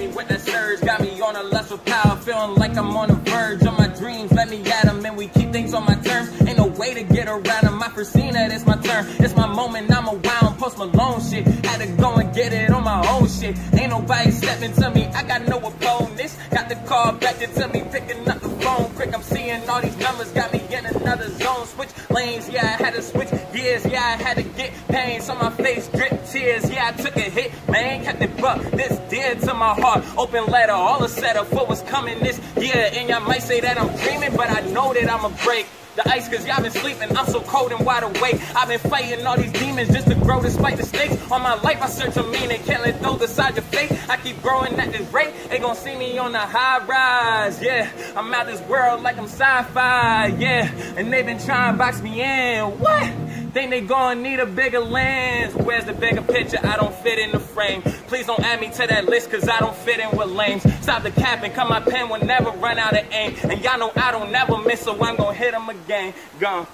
me with that surge. Got me on a lust with power, feeling like I'm on the verge of my dreams. Let me at them and we keep things on my terms. Ain't no way to get around them. I foreseen that it's my turn. It's my moment, I'm a wild post Malone shit. Had to go and get it on my own shit. Ain't nobody stepping to me, I got no opponents. Call back to tell me, picking up the phone quick. I'm seeing all these numbers, got me in another zone. Switch lanes, yeah, I had to switch gears, yeah, I had to get pains on my face, drip tears, yeah, I took a hit, man, kept it buck. This dear to my heart, open letter, all a set setup for what's coming this year. And y'all might say that I'm dreaming, but I know that I'm a break the ice cause y'all been sleeping. I'm so cold and wide awake. I've been fighting all these demons just to grow despite the stakes. On my life I search a meaning, can't let those decide your fate. I keep growing at this rate. They gon' see me on the high rise, yeah. I'm out this world like I'm sci-fi, yeah. And they been trying to box me in, what? Think they gon' need a bigger lens. Where's the bigger picture? I don't fit in the frame. Please don't add me to that list, cause I don't fit in with lames. Stop the capping, cause my pen will never run out of aim. And y'all know I don't never miss, so I'm gon' hit them again. Gone.